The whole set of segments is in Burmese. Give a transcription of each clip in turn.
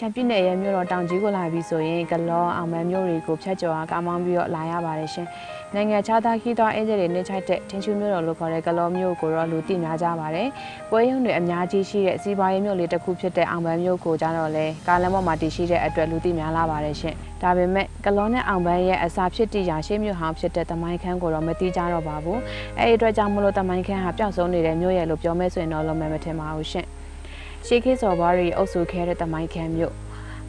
ရှမ်းပြည်နယ်ရဲ့မြို့တော်တောင်ကြီးကိုလာပြီးဆိုရင်ကလောအောင်မန်းမြို့တွေကိုဖြတ်ကျော်ကားမောင်းပြီးတော့လာရပါတယ်ရှင်။နိုင်ငံခြားသားခီးသွားအေဂျင့်တွေနေချိုက်တဲ့ထင်းချူမြို့တော်လို့ခေါ်တဲ့ကလောမြို့ကိုတော့လူသိများကြပါတယ်။ပွဲရုံတွေအများကြီးရှိတဲ့စီးပွားရေးမြို့လေးတစ်ခုဖြစ်တဲ့အောင်မန်းမြို့ကိုကြတော့လေကားလမ်းပေါ်မှာတည်ရှိတဲ့အတွက်လူသိများလာပါတယ်ရှင်။ဒါပေမဲ့ကလောနဲ့အောင်မန်းရဲ့အစာဖြစ်တည်ရာရှေးမြို့ဟောင်းဖြစ်တဲ့တမိုင်းခန်းကိုတော့မသိကြတော့ပါဘူး။အဲဒီအတွက်ကြောင့်မလို့တမိုင်းခန်းဟာပျောက်ဆုံးနေတဲ့မြို့ရဲ့လို့ပြောမဲဆိုရင်တော့လုံးမဲမထင်ပါဘူးရှင်။ ရှေးခေတ်စော်ဘွားတွေအုပ်စုခဲတဲ့တမိုင်းခန်းမြို့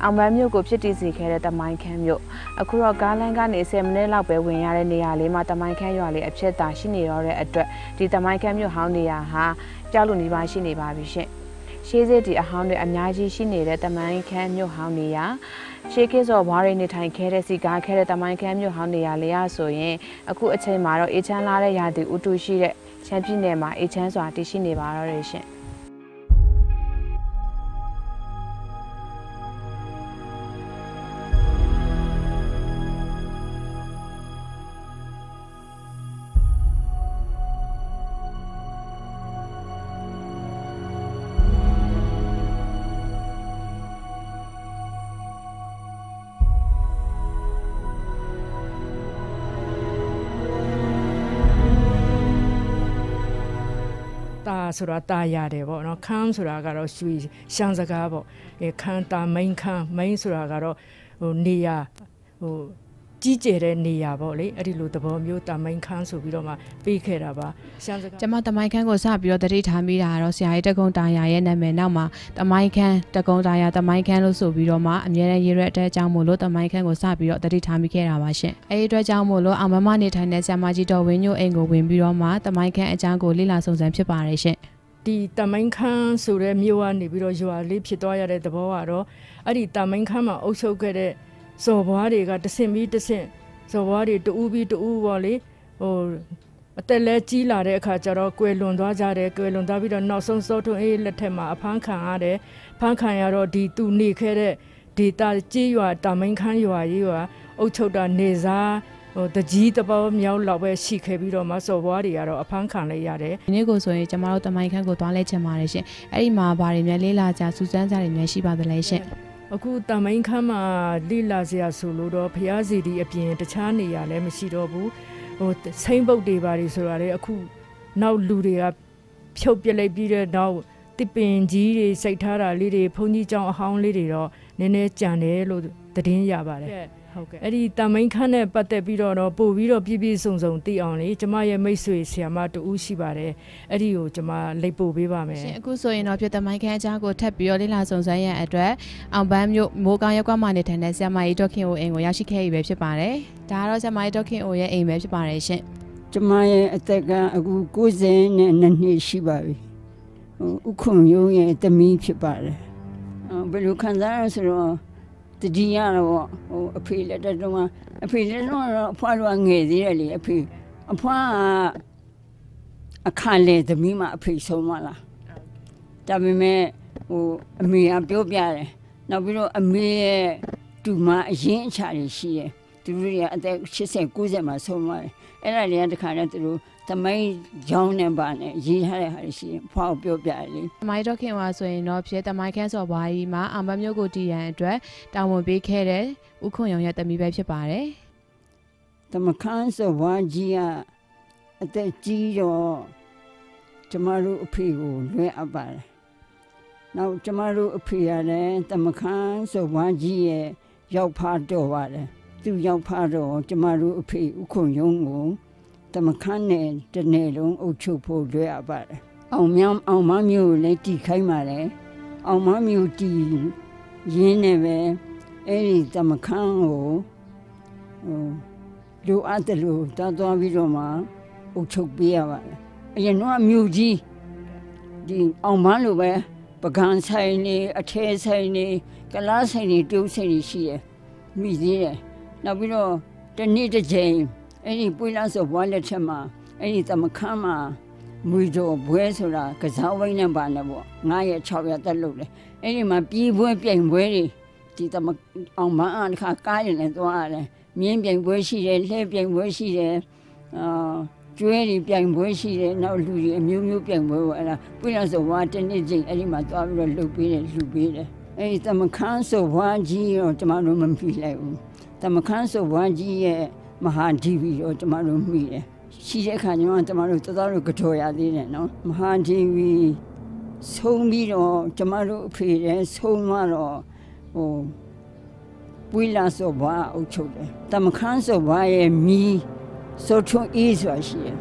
အောင်မန်းမြို့ကိုဖြစ်တည်စေခဲ့တဲ့တမိုင်းခန်းမြို့အခုတော့ကားလမ်းကနေ10မိနစ်လောက်ပဲဝင်ရတဲ့နေရာလေးမှာတမိုင်းခန်းရွာလေးအဖြစ်သာရှိနေတော့တဲ့အတွက်ဒီတမိုင်းခန်းမြို့ဟောင်းနေရာဟာကြောက်လို့နေပါရှိနေပါပြီရှင်ရှေးစစ်ဒီအဟောင်းတွေအများကြီးရှိနေတဲ့တမိုင်းခန်းမြို့ဟောင်းနေရာရှေးခေတ်စော်ဘွားတွေနေထိုင်ခဲ့တဲ့စီကားခဲ့တဲ့တမိုင်းခန်းမြို့ဟောင်းနေရာလေးရဆိုရင်အခုအချိန်မှာတော့အေချမ်းလာတဲ့ရာသီဥတုရှိတဲ့ချမ်းပြည်နယ်မှာအေချမ်းစွာတည်ရှိနေပါတော့တယ်ရှင် တာဆိုတာတာရတယ်ပေါ့နော်ခန်းဆိုတာကတော့ရွှေရှမ်းစကားပေါ့အဲခန်းတာမိန်ခန်းမိန်ဆိုတာကတော့ဟိုနေရာဟို ကြီးကျယ်တဲ့နေရာပေါ့လေအဲ့ဒီလိုသဘောမျိုးတာမိန်ခန်းဆိုပြီးတော့မှပေးခဲ့တာပါရှမ်းစကားကျမတမိုင်းခန်းကိုစပြီးတော့တတိထားမိတာကတော့ဆရာကြီးတကုံတာယာရဲ့နာမည်နောက်မှာတမိုင်းခန်းတကုံတာယာတမိုင်းခန်းလို့ဆိုပြီးတော့မှအမြဲတမ်းရေးရွက်တဲ့အကြောင်းမို့လို့တမိုင်းခန်းကိုစပြီးတော့တတိထားမိခဲ့တာပါရှင်။အဲဒီအတွက်ကြောင့်မို့လို့အောင်မမနေထိုင်တဲ့ဆရာမကြီးတော်ဝင်းညိုအိမ်ကိုဝင်ပြီးတော့မှတမိုင်းခန်းအကြောင်းကိုလေ့လာစုံစမ်းဖြစ်ပါတယ်ရှင်။ဒီတမိုင်းခန်းဆိုတဲ့မြို့ကနေပြီးတော့ရွာလေးဖြစ်သွားရတဲ့သဘောကတော့အဲ့ဒီတမိုင်းခန်းမှာအုပ်ချုပ်ခဲ့တဲ့ ဇော်ဘွားတွေကတဆင့်ပြီးတဆင့်ဇော်ဘွားတွေတူးပြီးတူးပေါ့လေဟိုအသက်လဲကြီးလာတဲ့အခါကျတော့ကွယ်လွန်သွားကြတယ်ကွယ်လွန်သွားပြီးတော့နောက်ဆုံးစောထွန်းအေးလက်ထက်မှာအဖမ်းခံရတယ်ဖမ်းခံရတော့ဒီသူနေခဲ့တဲ့ဒေတာကြီးရွာတမိုင်းခန်းရွာကြီးရွာအုပ်ချုပ်တာနေစားဟိုတကြီးတပေါမြောက်လောက်ပဲရှိခဲ့ပြီးတော့မစော်ဘွားတွေကတော့အဖမ်းခံလိုက်ရတယ်ဒီနေ့ကိုဆိုရင်ကျမတို့တမိုင်းခန်းကိုသွားလဲချင်ပါတယ်ရှင်။အဲ့ဒီမှာဘာတွေများလေးလာကြစူးစမ်းကြတွေများရှိပါသလဲရှင်။ အခုတမိုင်းခမ်းမှာလိလာစရာဆိုလို့တော့ဖျားစီဒီအပြင်တခြားနေရာလည်းမရှိတော့ဘူးဟိုစိမ့်ပုတ်တွေပါတွေဆိုတာလေအခုနောက်လူတွေကဖြုတ်ပြစ်လိုက်ပြီးတဲ့နောက်တစ်ပင်ကြီးတွေစိတ်ထားတာလေးတွေဘုန်းကြီးကျောင်းအဟောင်းလေးတွေတော့နည်းနည်းကြံတယ်လို့သတင်းရပါတယ် ဟုတ်ကဲ့အဲ့ဒီတမိုင်းခမ်းနဲ့ပတ်သက်ပြီးတော့တော့ပို့ပြီးတော့ပြည့်ပြည့်စုံစုံသိအောင်လေကျမရဲ့မိတ်ဆွေဆရာမတူဦးရှိပါတယ်အဲ့ဒီကိုကျမလိပ်ပို့ပေးပါမယ်ရှင်အခုဆိုရင်တော့ပြတမိုင်းခန်းအကြောင်းကိုထပ်ပြီးတော့လေ့လာစုံစမ်းရတဲ့အတွက်အောင်ပန်းမြို့မိုးကောင်းရက်ကွက်မှာနေထိုင်တဲ့ဆရာမကြီးဒေါခင်အိုအိမ်ကိုရောက်ရှိခဲ့ပြီပဲဖြစ်ပါတယ်။ဒါကတော့ဆရာမကြီးဒေါခင်အိုရဲ့အိမ်ပဲဖြစ်ပါတယ်ရှင်ကျမရဲ့အသက်ကအခု90နဲ့2နှစ်ရှိပါပြီဟိုဥခုံရုံးရဲ့တမီးဖြစ်ပါတယ်အော်ဘယ်လိုခံစားရလဲဆိုတော့ တတိယတော့ဟိုအဖေလက်ထက်တော့အဖေလက်တော့အဖွားတော့ငယ်သေးတယ်လေအဖေအဖွားကအခါလေသမီးမအဖေဆုံးမလားဒါပေမဲ့ဟိုအမေကပြောပြတယ်နောက်ပြီးတော့အမေရဲ့တူမအရင်အချာတွေရှိတယ်သူတို့တွေကအသက်80 90မှာဆုံးသွားတယ်အဲ့ဒါတွေကတခါနဲ့သူတို့ သမိုင်းကြောင်းနဲ့ပါနဲ့ရေးထားတဲ့ဟာတွေရှိရင်ဖွားကိုပြောပြတယ်လေ။ဆရာမကြီးဒေါခင်အိုကဆိုရင်တော့ဖြစ်တမိုင်းခန်းစော်ဘွားကြီးမှာအောင်ပန်းမြို့ကိုတည်ရန်အတွက်တာဝန်ပေးခဲ့တဲ့ဥခွန်ရုံရဲ့တမီးပဲဖြစ်ပါတယ်သမခန်းဆိုဝါကြီးကအသက်ကြီးတော့ကျမတို့အဖေကိုလွှဲအပ်ပါတယ်နောက်ကျမတို့အဖေရလည်းသမခန်းဆိုဝါကြီးရဲ့ရောက်ဖားတော့ပါတယ်သူရောက်ဖားတော့ကျမတို့အဖေဥခုံရုံးကို သမခန်းနဲ့တနေ့လုံးအုပ်ချုပ်ဖို့လွှဲအပ်ပါတယ်အောင်မြောင်အောင်မမျိုးကိုလည်းတီခိုင်းပါတယ်အောင်မမျိုးတီရင်းနေပဲအဲ့ဒီသမခန်းကိုဟိုလိုအပ်တယ်လို့တားသွားပြီးတော့မှအုပ်ချုပ်ပေးရပါတယ်အရင်တော့မြို့ကြီးဒီအောင်မလို့ပဲပကံဆိုင်နေအထဲဆိုင်နေကလားဆိုင်နေတူးဆိုင်နေရှိတယ်မိသေးတယ်နောက်ပြီးတော့တနေ့တစ်ချိန် အဲ့ဒီပွေးလားဆိုဘွားလက်ထက်မှာအဲ့ဒီသမခမ်းမှာမွေတော်ဘွဲဆိုတာကစားဝိုင်းနဲ့ပါနေပေါ့9ရက်6ရက်တက်လို့လေအဲ့ဒီမှာပြေးပွဲပြိုင်ပွဲတွေဒီသမအောင်မအားတစ်ခါကားရင်လည်းသွားရတယ်မြင်းပြိုင်ပွဲရှိတယ်လှဲပြိုင်ပွဲရှိတယ်အာကျွဲတွေပြိုင်ပွဲရှိတယ်နောက်လူတွေအမျိုးမျိုးပြိုင်ပွဲပေါ့အဲ့ဒါပြည့်ရဆိုဝါတစ်နေ့ချင်းအဲ့ဒီမှာသွားပြီးတော့လှုပ်ပေးတယ်လှူပေးတယ်အဲ့ဒီတမခန်းဆိုဝါကြီးတော့ကျမတို့မမိလိုက်ဘူးတမခန်းဆိုဝါကြီးရဲ့ မဟာဒီဗီတော့ကျမတို့မိတယ်ရှိတဲ့အခါကျမှကျမတို့တော်တော်တို့ကြော်ရသေးတယ်နော်မဟာဒီဗီဆုံးပြီးတော့ကျမတို့အဖေလည်းဆုံးသွားတော့ဟိုပွေလာဆိုဘာအုပ်ချုပ်တယ်တမခန်းဆိုဘာရဲ့မီစောထွန်းအေးဆိုတာရှိတယ်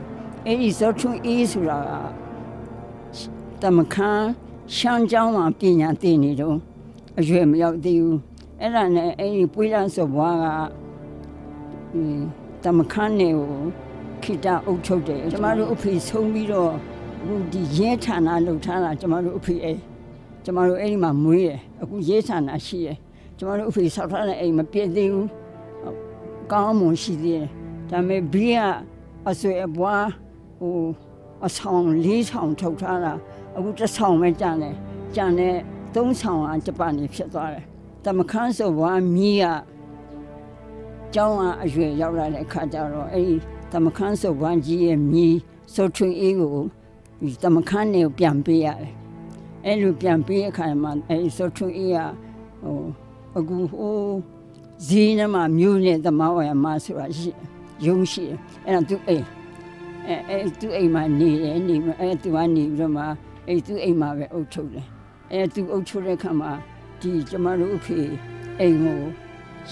အဲ့ဒီစောထွန်းအေးဆိုတာကတမခန်းရှမ်းကျောင်းမှာပညာသင်နေတော့အရွယ်မရောက်သေးဘူးအဲ့ဒါနဲ့အဲ့ဒီပွေလာဆိုဘာကอืม တမခန်းနေကိုခိတအုပ်ချုပ်တယ်ကျမတို့အဖေဆုံးပြီးတော့အခုဒီရဲဌာနလှုပ်ထားတာကျမတို့အဖေအဲကျမတို့အဲ့ဒီမှာမွေးတယ်အခုရဲဌာနရှိတယ်ကျမတို့အဖေဆောက်ထားတဲ့အိမ်မပြည့်သေးဘူးကောင်းမွန်ရှိသေးတယ်ဒါပေမဲ့ဘီကအဆွေအပွားဟိုအဆောင်လေးဆောင်ထုတ်ထားတာအခုတစ်ဆောင်ပဲကြံတယ်ကြံတဲ့သုံးဆောင်ကဂျပန်နေဖြစ်သွားတယ်တမခန်းဆိုဘွားမီးက ကျောင်းကအရွယ်ရောက်လာတဲ့အခါကျတော့အဲ့ဒီတမခန်းဆိုဘွားကြီးရဲ့မီးစောထွင်အေးကိုဒီတမခန်းနေကိုပြန်ပေးရတယ်အဲ့လိုပြန်ပေးအခါမှာအဲ့ဒီစောထွင်အေးကဟိုအခုဟိုဇီးနမှာမြို့နဲ့သမောင်းရမဆိုတာရှိရုံးရှိအဲ့ဒါသူအိမ်အဲအဲသူအိမ်မှာနေတယ်နေအဲသူကနေပြီးတော့မှအဲသူအိမ်မှာပဲအုပ်ချုပ်တယ်အဲသူအုပ်ချုပ်တဲ့ခါမှာဒီကျမတို့အဖေအိမ်ကို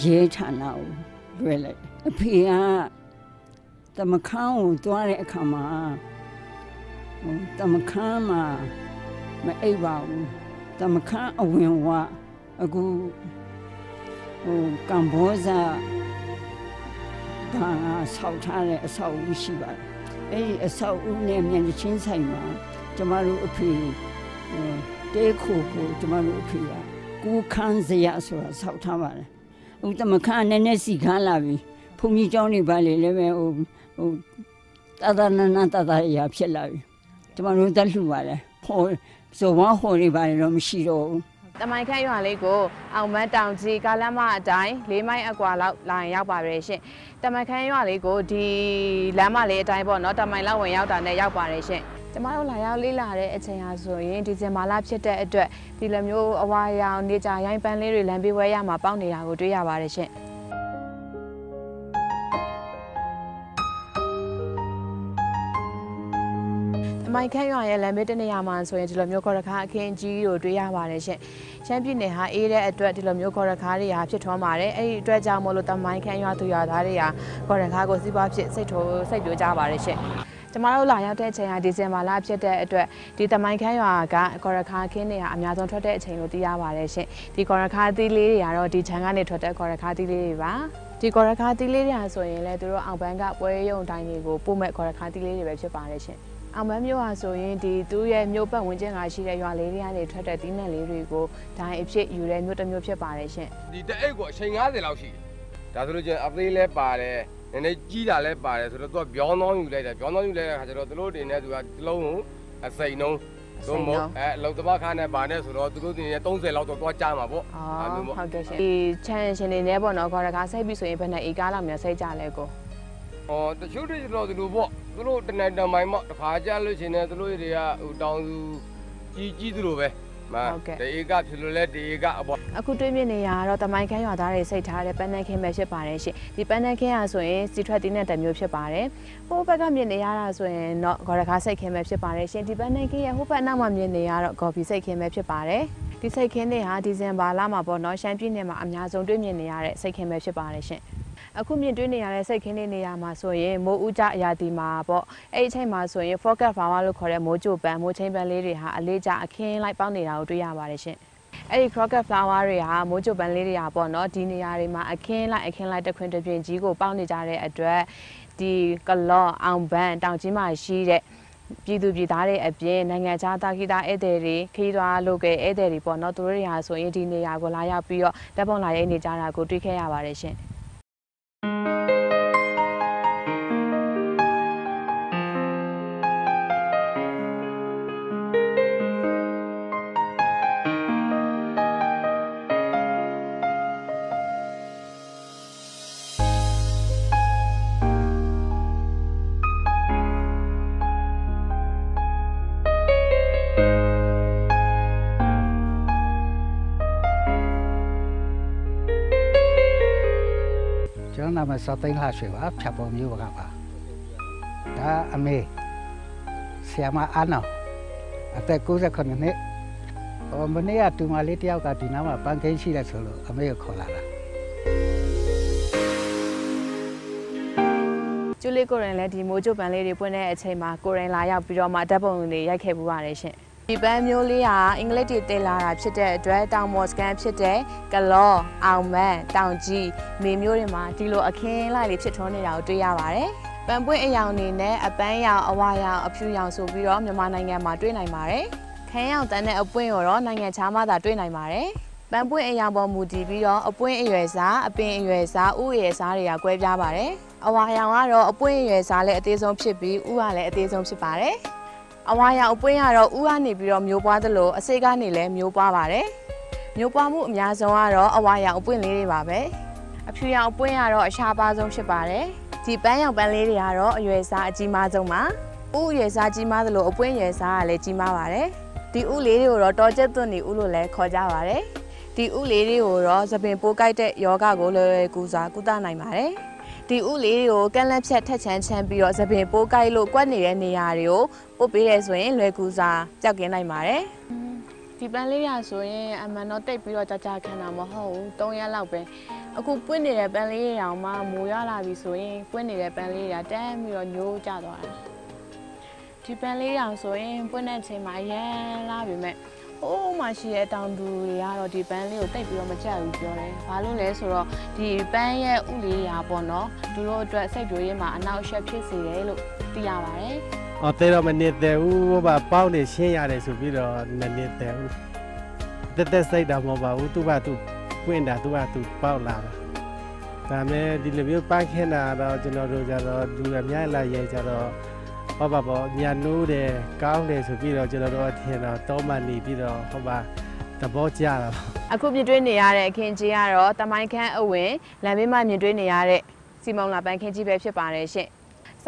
ရဲဌာနကို လွှဲလိုက်အဖေကတမခန်းကိုသွားတဲ့အခါမှာဟိုတမခန်းမှာမအိပ်ပါဘူးတမခန်းအဝင်ဝအခုဟိုကမ္ဘောဇာဘာဆောက်ထားတဲ့အဆောက်အဦရှိပါတယ်အဲ့ဒီအဆောက်အဦနဲ့မြန်ချင်းဆိုင်မှာကျမတို့အဖေတဲခိုကိုကျမတို့အဖေကကူခန်းစရာဆိုတာဆောက်ထားပါတယ် ဥတမခန်းနည်းနည်းစီခန်းလာပြီဘုံကြီးเจ้าနေပါလေလည်းပဲဟိုဟိုတသနာနာတသရာဖြစ်လာပြီကျမတို့တက်လှူပါတယ်ဟိုဇောဝါဟိုတွေပါတော့မရှိတော့ဘူး တမိုင်ခန့်ရွာလေးကိုအောင်မန်းတောင်ကြီးကားလမ်းမအတိုင်း၄မိုင်အကွာလောက်လာရင်ရောက်ပါပဲရှင်တမိုင်ခန့်ရွာလေးကိုဒီလမ်းမလေးအတိုင်းပေါ့နော်တမိုင်လောက်ဝင်ရောက်တာနဲ့ရောက်ပါတယ်ရှင် ကျမတို့လာရောက်လေးလာတဲ့အချိန်ဟာဆိုရင်ဒီဇင်ဘာလဖြစ်တဲ့အတွက်ဒီလိုမျိုးအဝါရောင်နေကြရိုင်းပန်းလေးတွေလမ်းပေးဝဲရမှာပေါက်နေတာကိုတွေ့ရပါတယ်ရှင်အမိုင်ခန့်ရွာရဲ့လမ်းဘေးတနေရာမှာဆိုရင်ဒီလိုမျိုးခေါ်ရခါအခင်းကြီးကိုတွေ့ရပါတယ်ရှင်။ရှမ်းပြည်နယ်ဟာအေးတဲ့အတွက်ဒီလိုမျိုးခေါ်ရခါတွေဟာဖြစ်ထွန်းပါတယ်။အဲ့ဒီအတွက်ကြောင့်မို့လို့တမိုင်ခန့်ရွာသူရွာသားတွေဟာခေါ်ရခါကိုစီးပွားဖြစ်စိတ်ထိုးစိတ်ပြိုကြပါတယ်ရှင်။ ကျမတို့လာရောက်တဲ့အချိန်ဟာဒီဇင်ဘာလဖြစ်တဲ့အတွက်ဒီတမိုင်ခန့်ရွာကကော်ရခါခင်းတွေဟာအများဆုံးထွက်တဲ့အချိန်လို့သိရပါတယ်ရှင်ဒီကော်ရခါသီးလေးတွေကတော့ဒီခြံကနေထွက်တဲ့ကော်ရခါသီးလေးတွေပါဒီကော်ရခါသီးလေးတွေဟာဆိုရင်လည်းသူတို့အောင်ပန်းကပွဲရုံတိုင်းတွေကိုပို့မဲ့ကော်ရခါသီးလေးတွေပဲဖြစ်ပါတယ်ရှင်အောင်မမျိုးဟာဆိုရင်ဒီသူ့ရဲ့မြို့ပတ်ဝန်းကျင်ကရှိတဲ့ရွာလေးတွေကနေထွက်တဲ့တီးနှံလေးတွေကိုဒိုင်းအဖြစ်ယူတဲ့မြို့တစ်မြို့ဖြစ်ပါတယ်ရှင်ဒီတအိတ်ကိုအချိန်90လောက်ရှိတယ် ဒါဆိုလို့ချင်းအသေးလဲပါတယ်နည်းနည်းကြီးတာလဲပါတယ်ဆိုတော့သူကပြောင်းသောင်းယူလိုက်တယ်ပြောင်းသောင်းယူလိုက်တဲ့ခါကျတော့သူတို့တင်နေသူကတစ်လုံးကိုအစိမ်နှုံးသို့မဟုတ်အဲအလုတ်တမခါနဲ့ပါနဲ့ဆိုတော့သူတို့တင်နေ30လောက်တော့သွားကြမှာပေါ့အော်ဟုတ်ကဲ့ရှင်ဒီချန်ရှင်တွေနဲ့ပေါ့နော်ခေါ်ရကားစိတ်ပြီးဆိုရင်ဘယ်နဲ့ဧကားလောက်များစိတ်ကြလဲကိုဟောတချို့တွေတော့ဒီလိုပေါ့သူတို့တနေ့တမိုင်ပေါ့တစ်ခါကြလို့ရှင်နေသူတို့တွေကဟိုတောင်သူကြီးကြီးသူလိုပဲ မတေကဖြစ်လို့လဲတေကအပေါ့အခုတွေးမြင်နေရတော့တမိုင်းခန်းရွာသားတွေစိတ်ထားတဲ့ပန်းနှခင်းပဲဖြစ်ပါတယ်ရှင်ဒီပန်းနှခင်းဟာဆိုရင်စီထွက်တင်းတဲ့တမျိုးဖြစ်ပါတယ်ဟိုဘက်ကမြင်နေရတာဆိုရင်တော့ဂေါ်ရခါစိတ်ခင်းပဲဖြစ်ပါတယ်ရှင်ဒီပန်းနှခင်းရဲ့ဟိုဘက်နောက်မှာမြင်နေရတော့ဂေါ်ဖီစိတ်ခင်းပဲဖြစ်ပါတယ်ဒီစိတ်ခင်းတွေဟာဒီဇင်ဘာလမှာပေါ့နော်ရှမ်းပြည်နယ်မှာအများဆုံးတွေ့မြင်နေရတဲ့စိတ်ခင်းပဲဖြစ်ပါတယ်ရှင် အခုမြင်တွေ့နေရတဲ့စိတ်ခင်းလေးနေရာမှာဆိုရင်မိုးဥကြအရာဒီမှာပေါ့အဲ့ဒီအချိန်မှာဆိုရင် focus flower လို့ခေါ်တဲ့မိုးကြိုပန်းမိုးချင်းပန်းလေးတွေဟာအလေးကျအခင်းလိုက်ပေါက်နေတာကိုတွေ့ရပါတယ်ရှင်အဲ့ဒီ crocket flower တွေဟာမိုးကြိုပန်းလေးတွေဟာပေါ့နော်ဒီနေရာတွေမှာအခင်းလိုက်အခင်းလိုက်တစ်ခွင်တစ်ပြင်ကြီးကိုပေါက်နေကြတဲ့အတွက်ဒီကလော့အောင်ပန်းတောင်ကြီးမှာရှိတဲ့ပြည်သူပြည်သားတွေအပြင်နိုင်ငံခြားသားခိသားဧည့်သည်တွေခရီးသွားလုပ်ခဲ့ဧည့်သည်တွေပေါ့နော်သူတို့တွေဟာဆိုရင်ဒီနေရာကိုလာရောက်ပြီးတော့တပ်ပုံလာရေးနေကြတာကိုတွေ့ခဲ့ရပါတယ်ရှင် ကျွ မည်စောသိန်းလှရွှေပါဖြတ်ပေါ်မျိုးကပါဒါအမေဆရာမအာနောအသက်69နှစ်ဟိုမနေ့ကတူမလေးတယောက်ကဒီနားမှာပန်းကိန်းရှိတယ်ဆိုလို့အမေကိုခေါ်လာတာကျူလေးကိုရင်လည်းဒီမိုးကျုပ်ပန်လေးတွေပွင့်တဲ့အချိန်မှာကိုရင်လာရောက်ပြီးတော့မှဓာတ်ပုံတွေရိုက်ခဲ့ပူပါတယ်ရှင် ဒီပန်းမျိုးလေးဟာအင်္ဂလိပ်တွေတင်လာတာဖြစ်တဲ့အတွက်တောင်မော်စကန်ဖြစ်တဲ့ကလောအောင်မန်းတောင်ကြီးမေမျိုးတွေမှာဒီလိုအခင်းလိုက်လေးဖြစ်ထွန်းနေတာကိုတွေ့ရပါတယ်ပန်ပွင့်အယောင်နေနဲ့အပန်းရောင်အဝါရောင်အဖြူရောင်ဆိုပြီးတော့မြန်မာနိုင်ငံမှာတွေ့နိုင်ပါတယ်ခန်းရောင်တန်းတဲ့အပွင့်ကိုတော့နိုင်ငံခြားမှာသာတွေ့နိုင်ပါတယ်ပန်းပွင့်အယောင်ပေါ်မူတည်ပြီးတော့အပွင့်အရွယ်စားအပင်အရွယ်စားဥအရွယ်စားတွေကကွဲပြားပါတယ်အဝါရောင်ကတော့အပွင့်အရွယ်စားလည်းအသေးဆုံးဖြစ်ပြီးဥကလည်းအသေးဆုံးဖြစ်ပါတယ် အဝါရောင်အပွင့်ကတော့ဥကနေပြီးတော့မျိုးပွားသလိုအစိတ်ကနေလည်းမျိုးပွားပါတယ်မျိုးပွားမှုအများဆုံးကတော့အဝါရောင်အပွင့်လေးတွေပါပဲအဖြူရောင်အပွင့်ကတော့အရှားပါဆုံးဖြစ်ပါတယ်ဒီပန်းရောင်ပန်းလေးတွေကတော့အရွယ်စားအကြီးမားဆုံးပါဥအရွယ်စားကြီးမားသလိုအပွင့်အရွယ်စားကလည်းကြီးမားပါတယ်ဒီဥလေးတွေကိုတော့တော်ကျက်သွန်နေဥလို့လည်းခေါ်ကြပါတယ်ဒီဥလေးတွေကိုတော့သပင်ပိုးကိုက်တဲ့ယောဂကိုလွယ်လွယ်ကူစွာကုသနိုင်ပါတယ်ဒီဥလေးတွေကိုကန့်လက်ဖြတ်ထက်ချမ်းချမ်းပြီးတော့သပင်ပိုးကိုက်လို့ကွက်နေတဲ့နေရာတွေကို ပုတ်ပေးရဲဆိုရင်လွယ်ကူစွာကြောက်ကင်းနိုင်ပါတယ်ဒီပန်းလေးရဆိုရင်အမှန်တော့တိတ်ပြီးတော့ကြာကြာခံတာမဟုတ်ဘူး၃ရက်လောက်ပဲအခုပွင့်နေတဲ့ပန်းလေးတွေအောင်မှမိုးရလာပြီဆိုရင်ပွင့်နေတဲ့ပန်းလေးတွေကတန်းပြီးတော့ညိုးကျသွားတာဒီပန်းလေးတောင်ဆိုရင်ပွင့်တဲ့ချိန်မှာရမ်းလာပြီမဲ့ဟိုးမှရှိတဲ့တောင်သူတွေကတော့ဒီပန်းလေးကိုတိတ်ပြီးတော့မကြက်ဘူးပြောတယ်။ဘာလို့လဲဆိုတော့ဒီပန်းရဲ့ဥလေးရာပေါ့နော်သူတို့အတွက်စိတ်ကြိုရင်းမှာအနောက်ရှက်ဖြစ်စေတယ်လို့သိရပါတယ်။ အော်တဲတော့မနစ်တဲ့ဦးဟိုပါပေါင်းနေရှင်းရတယ်ဆိုပြီးတော့မနစ်တဲ့ဦးတက်တက်စိတ်တာမဟုတ်ပါဘူးသူကသူပွင့်တာသူကသူပေါက်လာတာဒါမဲ့ဒီလိုမျိုးပန်းခင်းတာတော့ကျွန်တော်တို့ကြတော့လူအများလာရဲကြတော့ဟောပါပေါ့ညာနိုးတယ်ကောင်းတယ်ဆိုပြီးတော့ကျွန်တော်တို့အထင်တော့တောမှနေပြီးတော့ဟောပါသဘောကျတာပေါ့အခုမြင်တွေ့နေရတဲ့အခင်းကြီးကတော့တမိုင်းခန်းအဝင်လမ်းဘေးမှာမြင်တွေ့နေရတဲ့စီမုံလာပန်းခင်းကြီးပဲဖြစ်ပါတယ်ရှင်။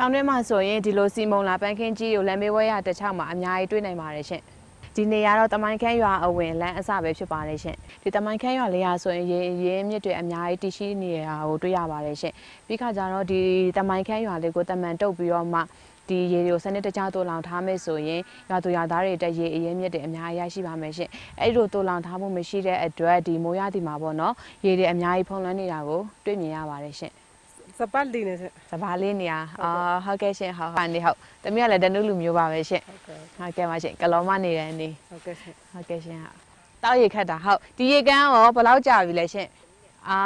ဆောင်းတွင်းမှာဆိုရင်ဒီလိုစီမုံလာပန်းခင်းကြီးကိုလမ်းဘေးဝဲရတစ်ချောင်းမှာအများကြီးတွေ့နိုင်ပါတယ်ရှင်။ဒီနေရာတော့တမိုင်းခန်းရွာအဝင်လမ်းအစပဲဖြစ်ပါတယ်ရှင်။ဒီတမိုင်းခန်းရွာလေးရာဆိုရင်ရေရင်းမြစ်တွေအများကြီးတည်ရှိနေတာကိုတွေ့ရပါတယ်ရှင်။ပြီးခါကျတော့ဒီတမိုင်းခန်းရွာလေးကိုတမန်တုပ်ပြီးတော့မှဒီရေတွေကိုစနစ်တကျတိုးလောင်ထားမယ်ဆိုရင်ရွာသူရွာသားတွေတက်ရေအရင်မြစ်တွေအများကြီးရရှိပါမယ်ရှင်။အဲ့ဒီလိုတိုးလောင်ထားမှုမရှိတဲ့အတွက်ဒီမိုးရသည်မှာပေါ့နော်ရေတွေအများကြီးဖုံးလွှမ်းနေတာကိုတွေ့မြင်ရပါတယ်ရှင် စပတ်လေးနဲ့ဆက်။စပါးလေးနေရအာဟုတ်ကဲ့ရှင်ဟုတ်ဟုတ်နေဟုတ်။တမီးကလည်းတနုလူမျိုးပါပဲရှင်ဟုတ်ကဲ့။ဟုတ်ကဲ့ပါရှင်။ကလောမနေတဲ့အနေဟုတ်ကဲ့ဆက်ဟုတ်ကဲ့ရှင်ဟုတ်။တောက်ရေခတ်တာဟုတ်ဒီရေကန်းရောဘယ်လောက်ကြာပြီလဲရှင်။အာ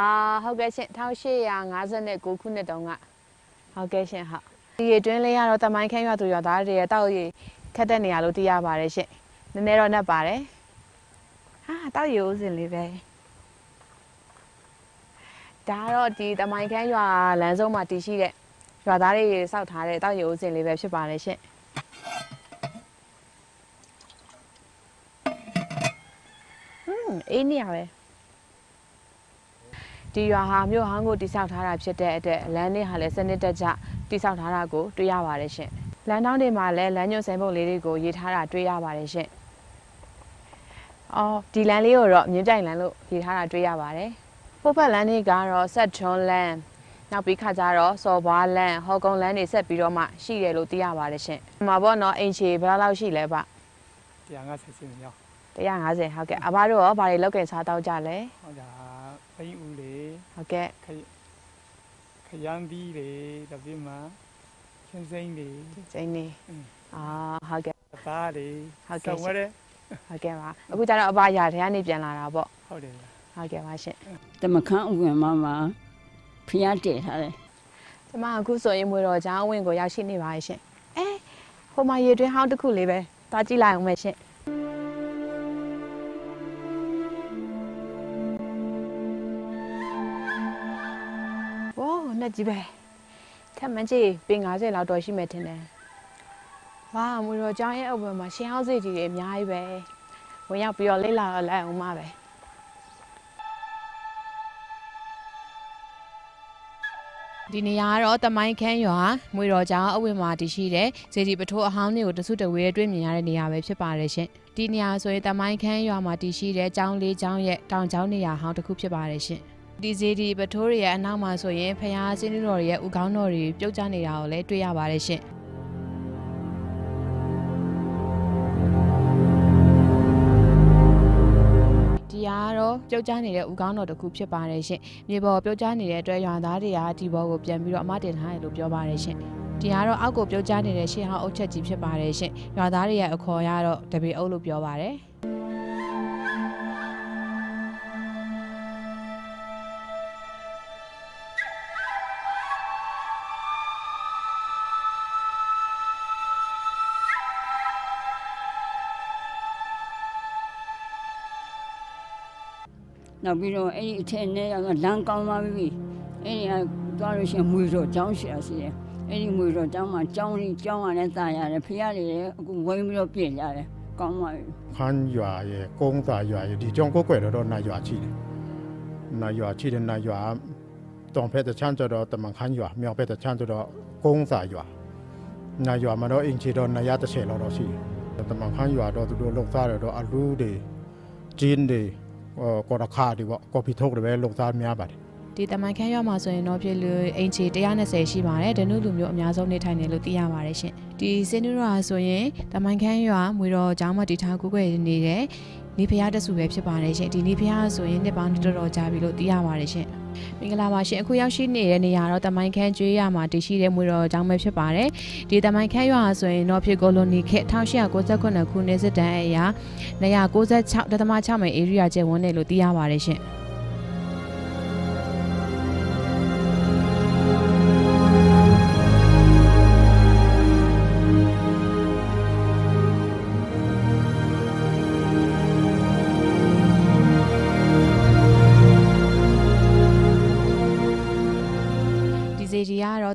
ဟုတ်ကဲ့ရှင်1859ခုနှစ်တုန်းကဟုတ်ကဲ့ရှင်ဟုတ်။ဒီရေတွင်းလေးကတော့တမိုင်းခန့်ရွာသူရွာသားတွေရဲ့တောက်ရေခတ်တဲ့နေရာလို့သိရပါတယ်ရှင်။နည်းနည်းတော့နှက်ပါတယ်။ဟာတောက်ရေဦးစင်လေးပဲ။ ဒါကတော့ဒီတမိုင်းခန့်ရွာလမ်းစုံမှာတည်ရှိတဲ့ရွာသားတွေစောက်ထားတဲ့တောက်ရေဦးစင်လေးပဲဖြစ်ပါတယ်ရှင်။ဟွန်းအေးနေရပဲဒီရွာဟာမြို့ဟောင်းကိုတိစောက်ထားတာဖြစ်တဲ့အတွက်လမ်းလေးဟာလည်းစနစ်တကျတိစောက်ထားတာကိုတွေ့ရပါတယ်ရှင်။လမ်းတောင်းတွေမှာလည်းလမ်းညွှန်ဆိုင်ပုံလေးတွေကိုရေးထားတာတွေ့ရပါတယ်ရှင်။အော်ဒီလမ်းလေးကိုတော့မြင်းပြိုင်လမ်းလို့ရေးထားတာတွေ့ရပါတယ်။ ပို့ဖက်လမ်းတွေကတော့ဆက်ထွန်းလမ်းနောက်ပြီးခါကျတော့စော်ဘွားလမ်းဟော်ကုန်းလမ်းတွေဆက်ပြီးတော့မှရှိတယ်လို့သိရပါတယ်ရှင်။ဒီမှာပေါ့နော်အင်ချီဘယ်လောက်လောက်ရှိလဲဗျတရားငါဆက်စင်မြောက်150ဟုတ်ကဲ့အဘတို့ရောဘာတွေလောက်ကင်စားတော့ကြလဲဟောဒါပိန်းဦးလေဟုတ်ကဲ့ခရခရမ်းသီးလေတပြည့်မှာချင်းစိမ့်လေကျင်းနေအာဟုတ်ကဲ့သားလေဟုတ်ကဲ့ဆောင်းဝဲတဲ့ဟုတ်ကဲ့ပါအခုကျတော့အဘရာထဲကနေပြန်လာတာပေါ့ဟုတ်တယ်လား ဟုတ်ကဲ့ပါရှင်တမခန်းဥဝင်မှာမှာဖျားတည်ထားတယ်ကျမအခုဆိုရင်မွေတော်ချောင်းအဝင်ကိုရောက်ရှိနေပါရဲ့ရှင်အဲဟိုမှာရေတွင်းဟောင်းတစ်ခုလေးပဲတာကြည့်လိုက်အောင်မယ်ရှင်ဝိုးနဲ့ကြီးပဲထပ်မကြည့်ပင်90လောက်တော့ရှိမယ်ထင်တယ်ဝါမွေတော်ချောင်းရဲ့အဝင်မှာရှင်းဟောင်းစိတ်ကြီးတွေအများကြီးပဲဝင်ရောက်ပြီးတော့လိမ့်လာတော့လိုက်အောင်ပါပဲ ဒီနေရာကတော့တမိုင်းခန်းရွာမွေတော်ကျောင်းအဝိမာတည်ရှိတဲ့ဇေဒီပထိုးအဟောင်းတွေကိုတစုတဝေးတွေ့မြင်ရတဲ့နေရာပဲဖြစ်ပါတယ်ရှင်ဒီနေရာဆိုရင်တမိုင်းခန်းရွာမှာတည်ရှိတဲ့ကျောင်းလေးကျောင်းရဲ့တောင်ကျောင်းနေရာဟောင်းတစ်ခုဖြစ်ပါတယ်ရှင်ဒီဇေဒီပထိုးတွေရဲ့အနောက်မှာဆိုရင်ဖျားစင်းတော်တွေရဲ့ဥကောင်းတော်တွေပြုတ်ကျနေတာကိုလည်းတွေ့ရပါတယ်ရှင် ကတော့ပြုတ်ကျနေတဲ့ဥကောင်းတော်တစ်ခုဖြစ်ပါတယ်ရှင်မြေပေါ်ပြုတ်ကျနေတဲ့အတွက်ရွာသားတွေကဒီဘောကိုပြန်ပြီးတော့အမတင်ထားတယ်လို့ပြောပါတယ်ရှင်ဒီကတော့အောက်ကိုပြုတ်ကျနေတဲ့ရှေ့ဟောင်းအုတ်ချက်ကြီးဖြစ်ပါတယ်ရှင်ရွာသားတွေရဲ့အခေါ်ရတော့တပေအုပ်လို့ပြောပါတယ် နောက်ပြီးတော့အဲ့ဒီအထက်နဲ့ကလမ်းကောင်းသွားပြီအဲ့ဒီကသွားလို့ရှိရင်မွေတော့ကျောင်းရှိရစီတယ်အဲ့ဒီမွေတော့ကျောင်းမှာကျောင်းကြီးကျောင်းကလည်းတာရတယ်ဖရတွေလည်းအခုဝိုင်းပြီးတော့ပြင်ကြတယ်ကောင်းပါပြီခန်းရွာရဲ့ကုန်းသာရွာရဲ့ဒီကြောင်ကိုကွယ်တော့နာရွာချိတယ်နာရွာချိတယ်နာရွာတောင်ဖက်တဲ့ချမ်းကျတော့တမန်ခန်းရွာမြောက်ဖက်တဲ့ချမ်းကျတော့ကုန်းသာရွာနာရွာမှာတော့အင်ချီတော့နာရတစ်ဆယ်လောက်တော့ရှိတယ်တမန်ခန်းရွာတော့သူတို့လောက်သားတယ်တော့အလူတွေဂျင်းတွေ ကော်ရခါတွေပေါ့ကော်ဖီထုတ်တွေပဲလောက်သားများပါတယ် ဒီတမန်ခမ်းရွာမှာဆိုရင်တော့ပြည်လူအင်ချီ120ရှိပါတယ်ဒနုလူမျိုးအများဆုံးနေထိုင်တယ်လို့သိရပါတယ်ရှင်ဒီစင်နူရာဆိုရင်တမန်ခမ်းရွာမွေတော်ကျောင်းမှာတည်ထားကိုကိုွယ်နေတဲ့နေဖျားတဆူပဲဖြစ်ပါတယ်ရှင်ဒီနေဖျားဆိုရင်နှစ်ပေါင်းတော်တော်ကြာပြီလို့သိရပါတယ်ရှင်မင်္ဂလာပါရှင်အခုရောက်ရှိနေတဲ့နေရာတော့တမိုင်းခမ်းကျွေးရမှာတည်ရှိတဲ့မွေတော်ကျောင်းပဲဖြစ်ပါတယ်ဒီတမိုင်းခမ်းရွာဆိုရင်တော့ဖြစ်ကိုလိုနီခေ1898ခုနှစ်စစ်တမ်းအရာ296.6မိုင် area ကျယ်ဝန်းတယ်လို့သိရပါတယ်ရှင်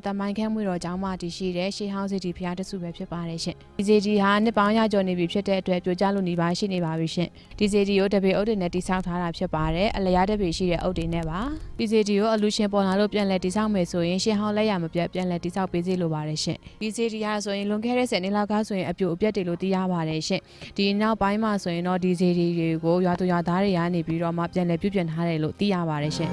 တော့တမိုင်းခမ်းမွေတော်ကျောင်းမှာတည်ရှိတဲ့ရှေးဟောင်းစီတီဖျားတစုပဲဖြစ်ပါတယ်ရှင်ဒီဇေဒီဟာနှစ်ပေါင်းရကျော်နေပြီဖြစ်တဲ့အတွက်ပြိုကျလို့နေပါရှိနေပါပြီရှင်ဒီဇေဒီကိုတပေအုပ်တွေနဲ့တိဆောက်ထားတာဖြစ်ပါတယ်အလျားတပေရှိတဲ့အုပ်တွေနဲ့ပါဒီဇေဒီကိုအလူရှင်ပေါ်လာလို့ပြန်လဲတိဆောက်မယ်ဆိုရင်ရှေးဟောင်းလက်ရမပြတ်ပြန်လဲတိဆောက်ပေးစေလိုပါတယ်ရှင်ဒီဇေဒီဟာဆိုရင်လွန်ခဲ့တဲ့10နှစ်လောက်ကဆိုရင်အပြိုအပြက်တွေလို့သိရပါတယ်ရှင်ဒီနောက်ပိုင်းမှာဆိုရင်တော့ဒီဇေဒီတွေကိုရွာသူရွာသားတွေကနေပြီးတော့မှပြန်လဲပြုပြင်ထားတယ်လို့သိရပါတယ်ရှင်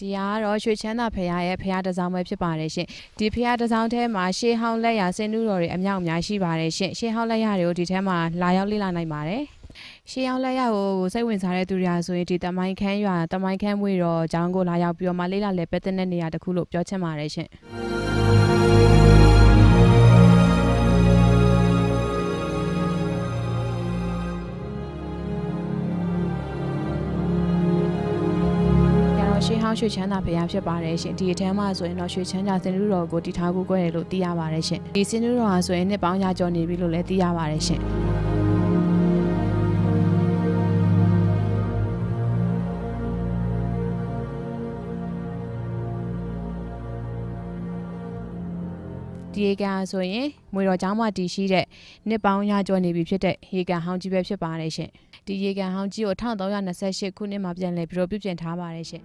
ဒီကတော့ရွှေချမ်းသာဖရာရဲ့ဖရာတစ်စောင်းပဲဖြစ်ပါတယ်ရှင်ဒီဖရာတစ်စောင်းထဲမှာရှေးဟောင်းလက်ရာစင်နူးတော်တွေအမြောက်အများရှိပါတယ်ရှင်ရှေးဟောင်းလက်ရာတွေကိုဒီထဲမှာလာရောက်လေ့လာနိုင်ပါတယ်ရှေးဟောင်းလက်ရာကိုစိတ်ဝင်စားတဲ့သူတွေဟာဆိုရင်ဒီတမိုင်းခမ်းရွာတမိုင်းခမ်းမွေတော်အကြောင်းကိုလာရောက်ပြီးတော့မှလေ့လာလည်ပတ်တဲ့နေရာတစ်ခုလို့ပြောချင်ပါတယ်ရှင် တော့ရှေးဟောင်းရွှေချမ်းသာဖရာဖြစ်ပါတယ်ရှင်ဒီအထမ်းမှာဆိုရင်တော့ရွှေချမ်းသာစင်နူးတော်ကိုတည်ထားကိုကိုရတယ်လို့သိရပါတယ်ရှင်ဒီစင်နူးတော်ဟာဆိုရင်နှစ်ပေါင်းရာကျော်နေပြီလို့လည်းသိရပါတယ်ရှင်ဒီရေကန်ဆိုရင်မွေတော်ကျောင်းမှာတည်ရှိတဲ့နှစ်ပေါင်းရာကျော်နေပြီဖြစ်တဲ့ရေကန်ဟောင်းကြီးပဲဖြစ်ပါတယ်ရှင်ဒီရေကန်ဟောင်းကြီးကို1328ခုနှစ်မှာပြန်လည်ပြီးတော့ပြုပြင်ထားပါတယ်ရှင်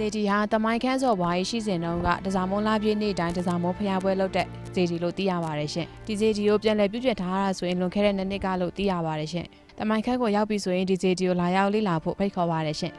ဒီဇေဒီဟာတမိုင်းခန်းစော်ဘွားကြီးရှိစဉ်တုန်းကတစားမုံလာပြည့်နေ့တိုင်းတစားမုံဖျားပွဲလုပ်တဲ့ဇေဒီလို့သိရပါတယ်ရှင်ဒီဇေဒီကိုပြန်လည်ပြုပြင်ထားတာဆိုရင်လွန်ခဲ့တဲ့နှစ်နှစ်ကလို့သိရပါတယ်ရှင်တမိုင်းခန်းကိုရောက်ပြီဆိုရင်ဒီဇေဒီကိုလာရောက်လေ့လာဖို့ဖိတ်ခေါ်ပါတယ်ရှင်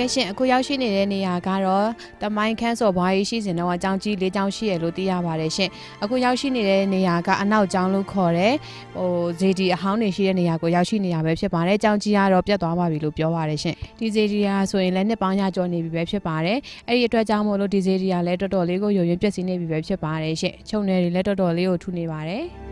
ဟုတ်ကကဲရှင်အခုရောက်ရှိနေတဲ့နေရာကတော့တမိုင်းခန်းစော်ဘွားကြီးရှိစဉ်တော့အကြောင်းကြီး၄ကြောင်းရှိရလို့သိရပါတယ်ရှင်အခုရောက်ရှိနေတဲ့နေရာကအနောက်ကျောင်းလို့ခေါ်တယ်ဟိုဇေဒီအဟောင်းနေရှိတဲ့နေရာကိုရောက်ရှိနေရပဲဖြစ်ပါတယ်ကျောင်းကြီးကတော့ပြတ်သွားပါပြီလို့ပြောပါတယ်ရှင်ဒီဇေဒီယာဆိုရင်လည်းနှစ်ပေါင်းရကျော်နေပြီပဲဖြစ်ပါတယ်အဲ့ဒီအတွက်ကြောင့်မို့လို့ဒီဇေဒီယာလည်းတော်တော်လေးကိုယုံရင်ပြည့်စည်နေပြီပဲဖြစ်ပါတယ်ရှင်ခြုံနယ်တွေလည်းတော်တော်လေးကိုထူနေပါတယ်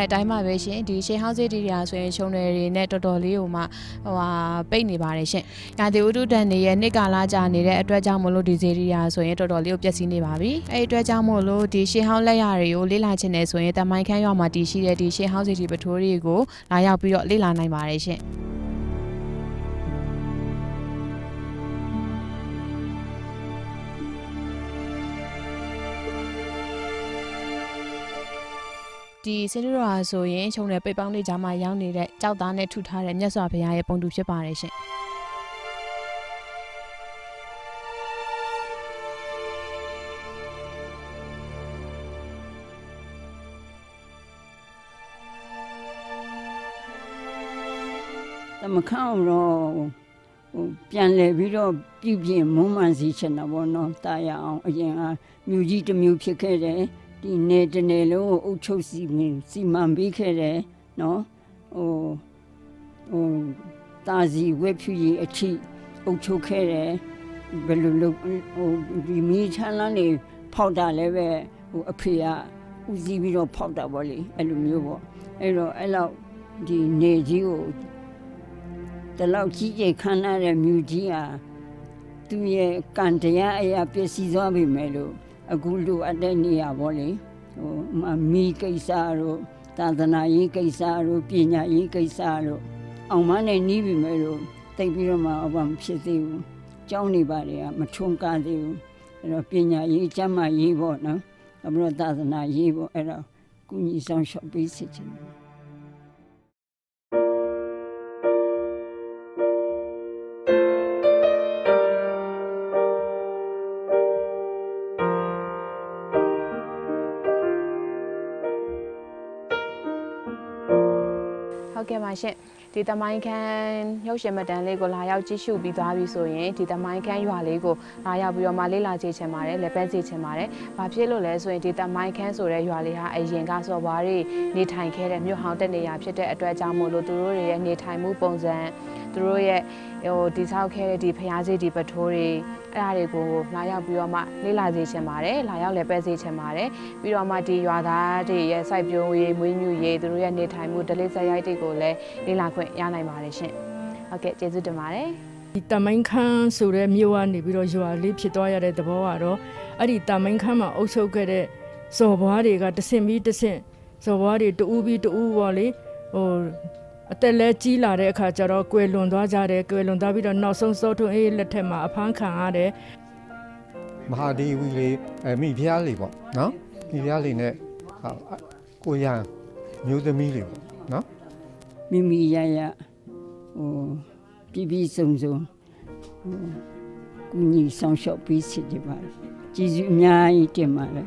တွေ့နေရတဲ့အတိုင်းပါပဲရှင်ဒီရှေးဟောင်းစေးတီရာဆိုရင်ရှုံတွေတွေနဲ့တော်တော်လေးဟိုမှဟိုဟာပိတ်နေပါတယ်ရှင်။ရာသီဥတုတန်တွေရဲ့နှစ်ကာလကြာနေတဲ့အတွက်ကြောင့်မလို့ဒီစေးတီရာဆိုရင်တော်တော်လေးကိုပျက်စီးနေပါပြီ။အဲဒီအတွက်ကြောင့်မို့လို့ဒီရှေးဟောင်းလက်ရာတွေကိုလေ့လာခြင်းနဲ့ဆိုရင်တမိုင်းခန်းရွာမှာတည်ရှိတဲ့ဒီရှေးဟောင်းစေတီပထိုးတွေကိုလာရောက်ပြီးတော့လေ့လာနိုင်ပါတယ်ရှင်။ ဒီစင်တူရာဆိုရင်ခြုံနယ်ပိတ်ပေါင်းလေးကြားမှာရောက်နေတဲ့ကြောက်သားနဲ့ထုထားတဲ့မြတ်စွာဘုရားရဲ့ပုံတူဖြစ်ပါတယ်ရှင်သမခန့်တော့ဟိုပြန်လဲပြီးတော့ပြုပြင်မုံမှန်စီချင်တာပေါ့နော်တာရအောင်အရင်ကမြူကြီးတစ်မျိုးဖြစ်ခဲ့တယ် ဒီနေတစ်နေလုံးကိုအုပ်ချုပ်စီမင်းစီမံပေးခဲ့တယ်နော်ဟိုဟိုတာစီဝက်ဖြူကြီးအချိအုပ်ချုပ်ခဲ့တယ်ဘယ်လိုလုပ်ဟိုဒီမီးချမ်းလန်းနေဖောက်တာလည်းပဲဟိုအဖေကဦးစီးပြီးတော့ဖောက်တာပေါ့လေအဲ့လိုမျိုးပေါ့အဲ့တော့အဲ့လောက်ဒီနေကြီးကိုတလောက်ကြီးကျယ်ခမ်းနားတဲ့မြူကြီးဟာသူရဲ့ကံတရားအရာပျက်စီးသွားပြီမဲ့လို့ အခုလိုအပ်တဲ့နေရာပေါ့လေဟိုမမီကိစ္စတို့သာသနာရေးကိစ္စတို့ပညာရေးကိစ္စတို့အောင်မနဲ့နီးပြီမဲ့လို့တိတ်ပြီးတော့မှဘာမဖြစ်သေးဘူးကြောင်းနေပါတယ်ကမထုံကားသေးဘူးအဲ့တော့ပညာရေးကျမ်းမာရေးပေါ့နော်အမလို့သာသနာရေးပေါ့အဲ့တော့ကုညီဆောင်ရှောက်ပေးစီချင်တယ် ပါရှင်ဒီတမိုင်းခန်းရုပ်ရှင်မတန်လေးကိုလာရောက်ကြည့်ရှုပြီးသွားပြီဆိုရင်ဒီတမိုင်းခန်းရွာလေးကိုလာရောက်ပြီးတော့မှလေ့လာကြည့်ချင်ပါတယ်လက်ပဲကြည့်ချင်ပါတယ်။ဘာဖြစ်လို့လဲဆိုရင်ဒီတမိုင်းခန်းဆိုတဲ့ရွာလေးဟာအရင်ကစော်ဘွားတွေနေထိုင်ခဲ့တဲ့မြို့ဟောင်းတဲ့နေရာဖြစ်တဲ့အတွက်ကြောင့်မို့လို့သူတို့တွေရဲ့နေထိုင်မှုပုံစံ သူတို့ရဲ့ဟိုတိဆောက်ခဲ့တဲ့ဒီဖျားစီဒီပထိုးတွေအဲ့ဒါတွေကိုလာရောက်ပြီးတော့မှလေ့လာစေချင်ပါတယ်။လာရောက်လည်းပဲစေချင်ပါတယ်။ပြီးတော့မှဒီရွာသားတွေရဲ့စိုက်ပျိုးရေးမွေးမြူရေးသူတို့ရဲ့နေထိုင်မှုဒလိစရိုက်တွေကိုလည်းလေ့လာခွင့်ရနိုင်ပါတယ်ရှင်။ဟုတ်ကဲ့ကျေးဇူးတင်ပါတယ်။ဒီတမိုင်းခန်းဆိုတဲ့မြို့ကနေပြီးတော့ရွာလေးဖြစ်သွားရတဲ့သဘောကတော့အဲ့ဒီတမိုင်းခန်းမှာအုပ်ချုပ်ခဲ့တဲ့ဇော်ဘွားတွေကတဆင့်ပြီးတဆင့်ဇော်ဘွားတွေတူးပြီးတူးပေါ့လေဟို အသက်လဲကြီးလာတဲ့အခါကျတော့ကွယ်လွန်သွားကြတယ်ကွယ်လွန်သွားပြီးတော့နောက်ဆုံးစောထုံးအေးလက်ထက်မှာအဖမ်းခံရတယ်မဟာဒေဝီလေးအဲမိဖုရားလေးပေါ့နော်မိဖုရားလေးနဲ့ဟာကိုရန်မျိုးသမီးလေးပေါ့နော်မိမိရရဟိုပြည်ပြည်စုံစုံဟိုကုညီဆောင်ရှောက်ပေးစီကြပါကျေးဇူးအများကြီးတင်ပါတယ်